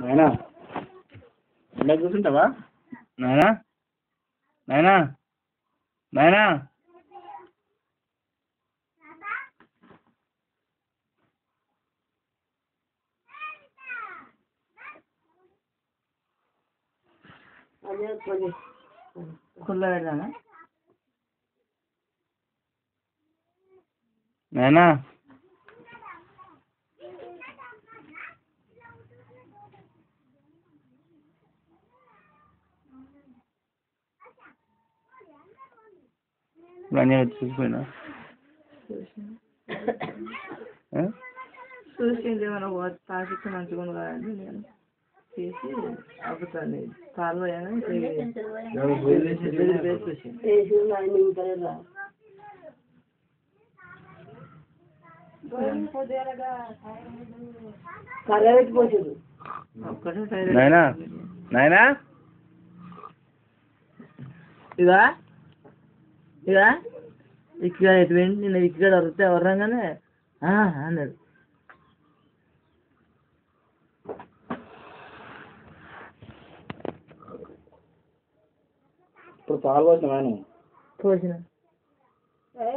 నాయనా? ఎండ కూర్చుంటావా? నాయనా? నాయనా? నాయనా? కుల్ల పెడదానా నాయనా రంజన చూసిపోయినా? చూసింది తాకితే మంచిగా కదండి నేను నాయనా నాయనా ఇదా? ఇదా ఇక్కడ ఎటు పోయింది నిన్న ఇక్కడ వరితే వర్రంగానే "ఆ" అన్నాడు. ఇప్పుడు పాలు పోసిన ఆయన పోసిన.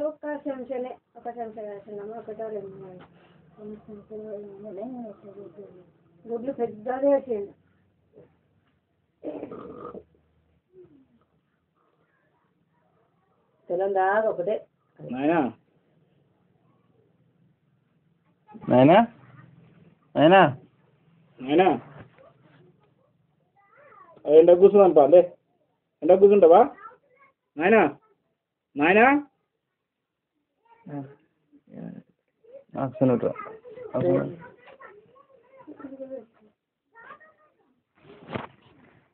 ఒక్క చెంచానే ఒక చెంచా వేసినాము ఒకటో రెండు గుడ్లు. పెద్దగా వేసిండు. తెలం దాకా ఒకటే నాయనా నాయనా నాయనా నాయనా ఎండ కూర్చున్నాను పా లే ఎండ కూర్చుంటావా నాయనా నాయనా అసలు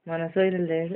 మన సైలు లేదు